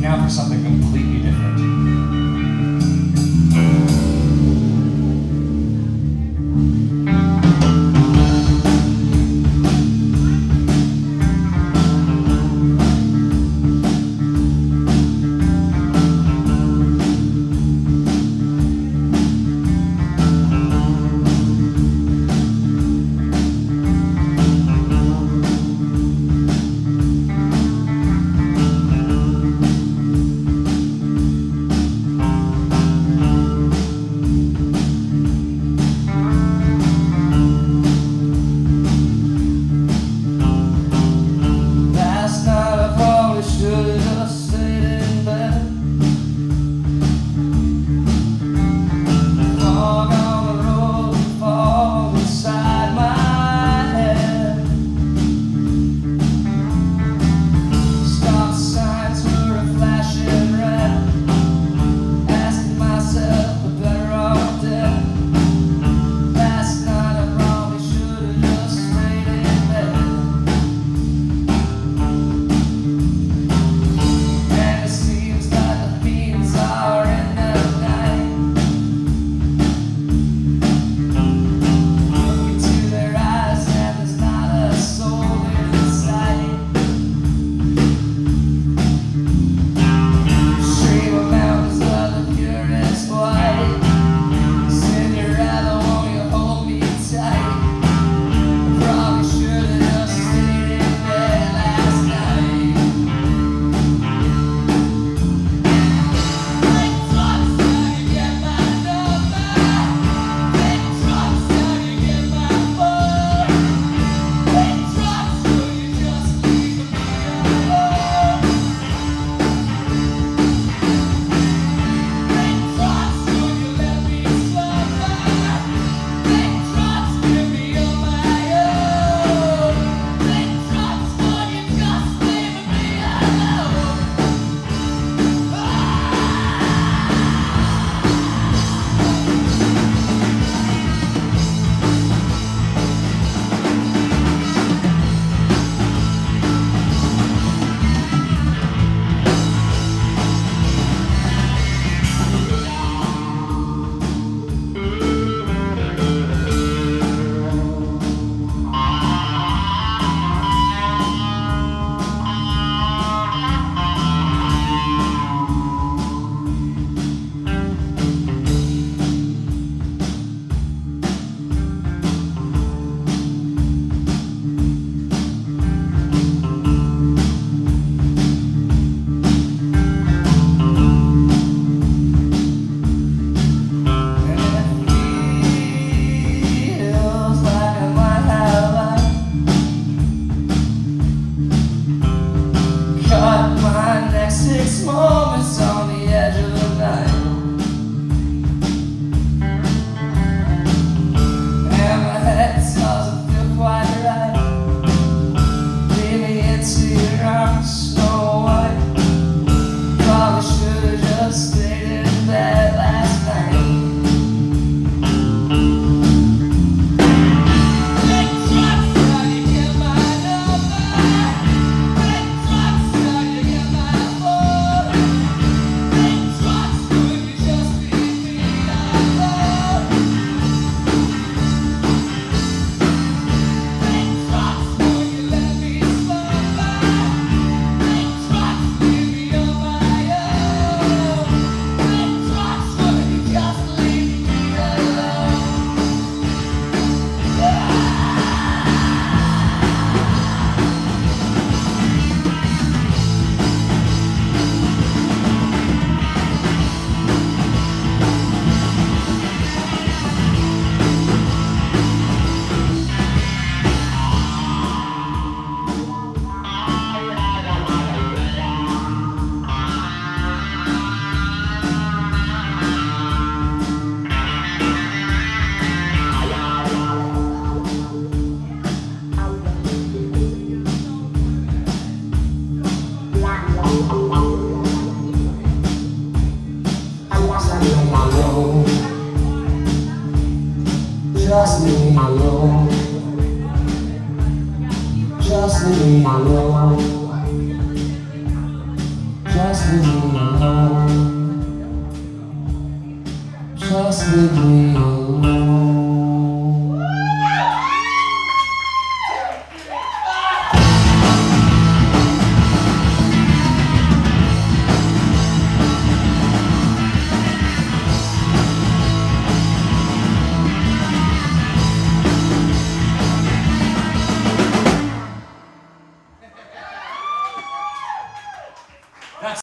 Now for something completely six Just leave me alone. Just leave me alone. Just leave me alone. Just leave me alone.